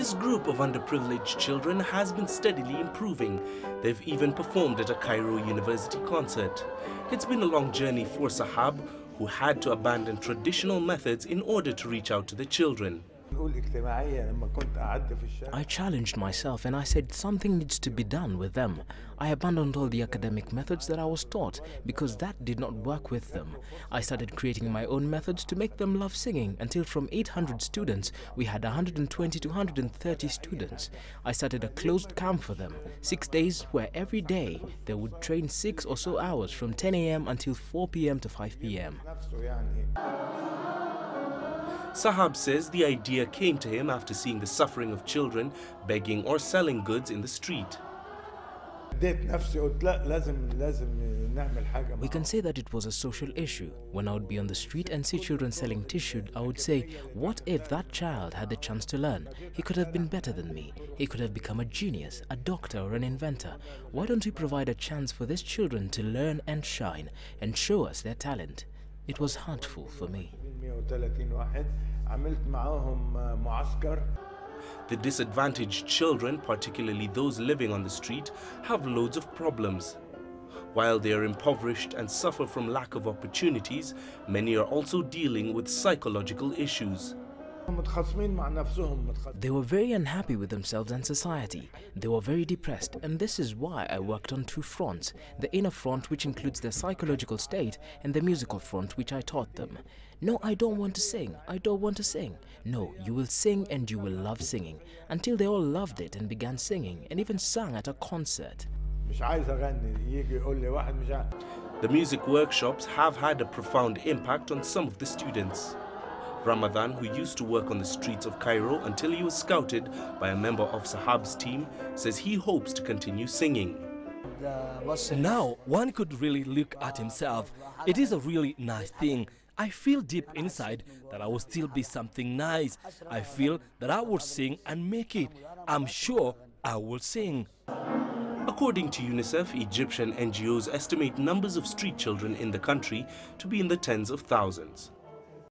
This group of underprivileged children has been steadily improving. They've even performed at a Cairo University concert. It's been a long journey for Sahab, who had to abandon traditional methods in order to reach out to the children. I challenged myself and I said something needs to be done with them. I abandoned all the academic methods that I was taught because that did not work with them. I started creating my own methods to make them love singing until from 800 students we had 120 to 130 students. I started a closed camp for them, six days where every day they would train six or so hours from 10 a.m. until 4 p.m. to 5 p.m. Sahab says the idea came to him after seeing the suffering of children begging or selling goods in the street. We can say that it was a social issue. When I would be on the street and see children selling tissue, I would say, what if that child had the chance to learn? He could have been better than me. He could have become a genius, a doctor or an inventor. Why don't we provide a chance for these children to learn and shine and show us their talent? It was hurtful for me. The disadvantaged children, particularly those living on the street, have loads of problems. While they are impoverished and suffer from lack of opportunities, many are also dealing with psychological issues. They were very unhappy with themselves and society. They were very depressed, and this is why I worked on two fronts the inner front, which includes their psychological state, and the musical front, which I taught them. No, I don't want to sing. I don't want to sing. No, you will sing and you will love singing. Until they all loved it and began singing, and even sang at a concert. The music workshops have had a profound impact on some of the students. Ramadan, who used to work on the streets of Cairo until he was scouted by a member of Sahab's team, says he hopes to continue singing. Now, one could really look at himself. It is a really nice thing. I feel deep inside that I will still be something nice. I feel that I will sing and make it. I'm sure I will sing. According to UNICEF, Egyptian NGOs estimate numbers of street children in the country to be in the tens of thousands.